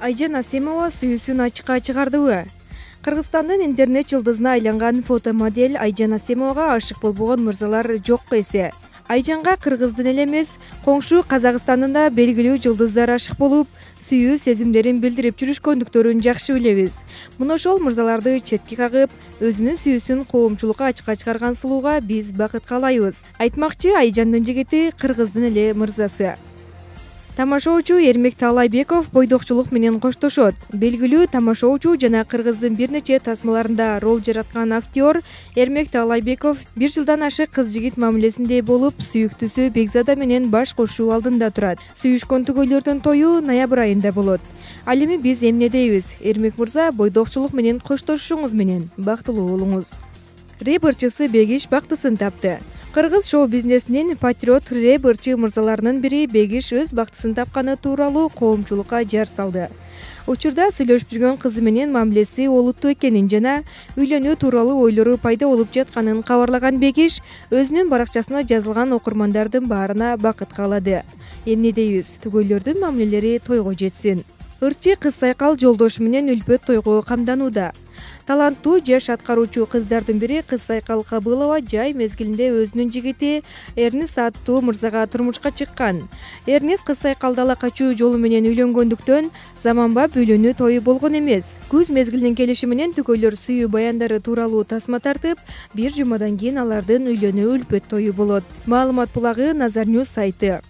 айжан асемова сүйүүсүн ачыкка чыгардыбы? Кыргызстандын интернет жылдызына айланган фото модель айжан асемовага ашык болбогон мырзалар жокко эсе. Айжанга кыргыздын эле эмес коңшу казакстандын да белгилүү жылдыздар ашык болуп сүйүү сезимдерин билдирип жүрүшкөндүктөрүн жакшы билебиз. Мына ошол мырзаларды четке кагып өзүнүн сүйүүсүн коомчулукка ачыкка чыгарган сулууга биз бакыт каалайбыз айтмакчы айжандын жигити кыргыздын эле мырзасы тамашоочу эрмек таалайбеков бойдокчулук менен коштошот. Белгилүү тамашоочу жана кыргыздын бир нече тасмаларында роль жараткан актер эрмек таалайбеков бир жылдан ашык кыз жигит мамилесинде болуп сүйүктүүсү бекзада менен баш кошуу алдында турат. Сүйүшкөн түгөйлөрдүн тою ноябрь айында болот. Ал эми биз эмне дейбиз эрмек мырза бойдокчулук менен коштошушуңуз менен. Бактылуу болуңуз. Рэп ырчысы бегиш бактысын тапты кыргыз шоу бизнесинин патриот рэп ырчы мырзаларынын бири бегиш өз бактысын тапканы тууралуу коомчулукка жар салды. Учурда сүйлөшүп жүргөн кызы менен мамилеси олуттуу экенин жана үйлөнүү тууралуу ойлору пайда болуп жатканын кабарлаган бегиш өзүнүн баракчасына жазылган окурмандардын баарына бакыт каалады. Эмне дейбиз? Түгөйлөрдүн мамилелери тойго жетсин. Ырчы кыз сайкал жолдошу менен үлпөт тойго камданууда таланттуу жаш аткаруучу кыздардын бири кыз сайкал кабылова жай мезгилинде өзүнүн жигити эрнест аттуу мырзага турмушка чыккан. Эрнест кыз сайкалды ала качуу жолу менен үйлөнгөндүктөн заманбап үйлөнүү тою болгон эмес. Күз мезгилинин келиши менен түгөйлөр сүйүү баяндары тууралуу тасма тартып бир жумадан кийин алардын үйлөнүү үлпөт тою болот. Маалымат булагы назар ньюс сайты